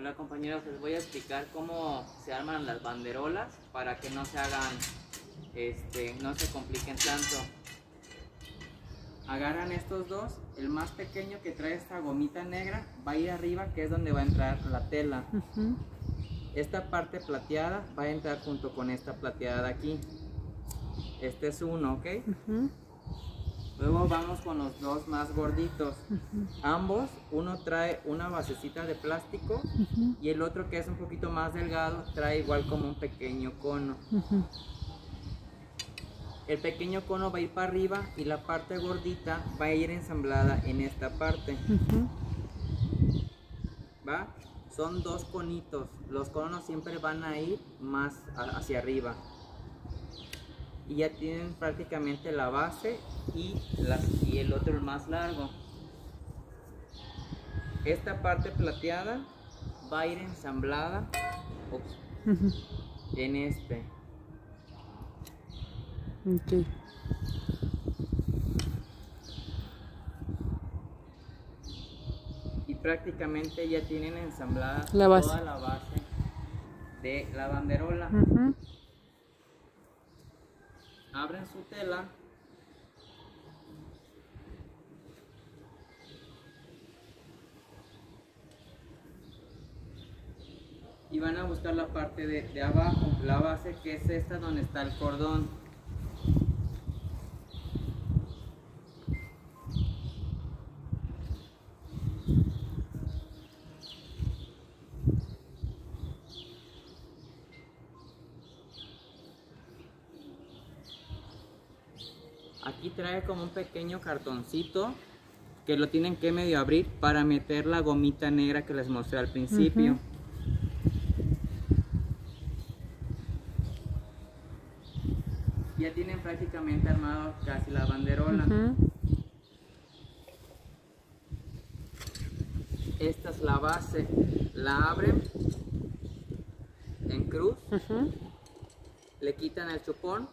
Hola compañeros, les voy a explicar cómo se arman las banderolas para que no se hagan, este, no se compliquen tanto. Agarran estos dos, el más pequeño que trae esta gomita negra va a ir arriba que es donde va a entrar la tela. Esta parte plateada va a entrar junto con esta plateada de aquí. Este es uno, ¿ok? Luego vamos con los dos más gorditos. Ambos, uno trae una basecita de plástico y el otro que es un poquito más delgado trae igual como un pequeño cono. El pequeño cono va a ir para arriba y la parte gordita va a ir ensamblada en esta parte. ¿Va? Son dos conitos. Los conos siempre van a ir más hacia arriba. Y ya tienen prácticamente la base y, las, y el otro el más largo. Esta parte plateada va a ir ensamblada ups, en este. Y prácticamente ya tienen ensamblada La base. toda la base de la banderola. Abren su tela. Y van a buscar la parte de, de abajo, la base que es esta donde está el cordón. Aquí trae como un pequeño cartoncito que lo tienen que medio abrir para meter la gomita negra que les mostré al principio. Ya tienen prácticamente armado casi la banderola. Esta es la base. La abren en cruz, le quitan el chupón.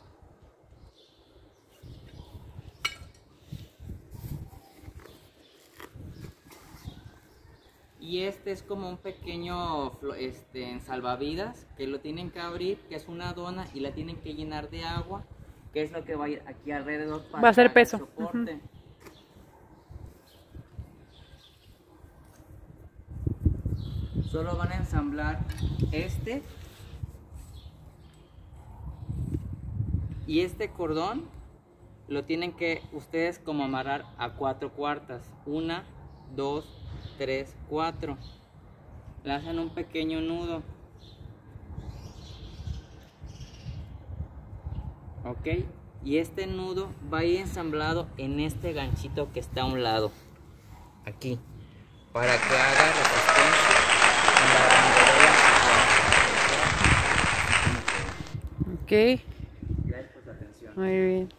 Y este es como un pequeño este, en salvavidas que lo tienen que abrir, que es una dona y la tienen que llenar de agua, que es lo que va a ir aquí alrededor para Va a ser que peso. soporte. Solo van a ensamblar este y este cordón lo tienen que ustedes como amarrar a cuatro cuartas. Una, dos, tres, cuatro. Le hacen un pequeño nudo. Ok. Y este nudo va a ir ensamblado en este ganchito que está a un lado. Aquí. Para que haga resistencia en la banderola. Ok. Gracias por su atención. Muy bien.